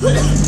you